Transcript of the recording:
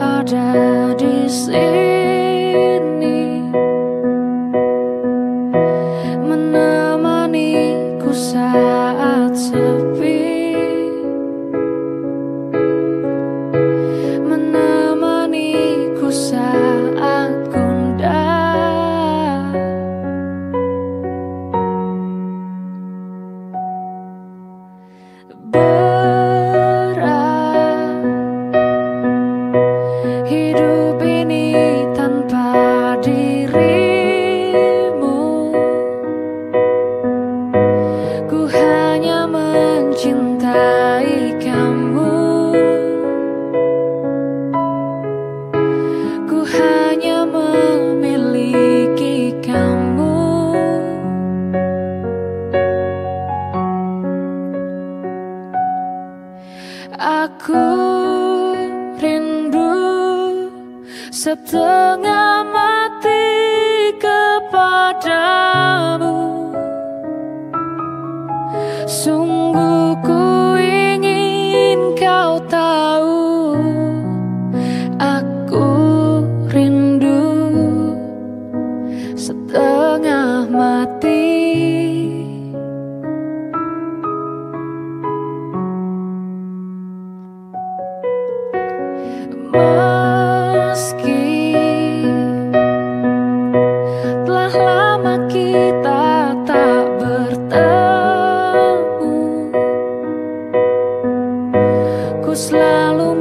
ada di sini. Menemaniku saat sepi. Menemaniku saat gundah Aku rindu setengah mati kepadamu. Sungguh ku ingin kau tahu Aku rindu setengah mati Meski telah lama kita tak bertemu Ku selalu